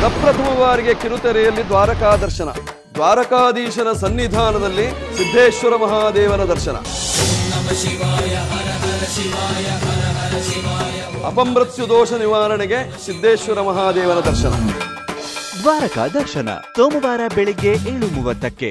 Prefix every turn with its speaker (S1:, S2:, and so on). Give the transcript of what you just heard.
S1: ಪ್ರಪ್ರಥಮ ಬಾರಿಗೆ ಕಿರುತೆರೆಯಲ್ಲಿ ದ್ವಾರಕಾ ದರ್ಶನ. ದ್ವಾರಕಾಧೀಶನ ಸನ್ನಿಧಾನದಲ್ಲಿ ಸಿದ್ದೇಶ್ವರ ಮಹಾದೇವನ ದರ್ಶನ. ಅಪಮೃತ್ಯು ದೋಷ ನಿವಾರಣೆಗೆ ಸಿದ್ದೇಶ್ವರ ಮಹಾದೇವನ ದರ್ಶನ.
S2: ದ್ವಾರಕಾ ದರ್ಶನ, ಸೋಮವಾರ ಬೆಳಿಗ್ಗೆ ಏಳು ಮೂವತ್ತಕ್ಕೆ.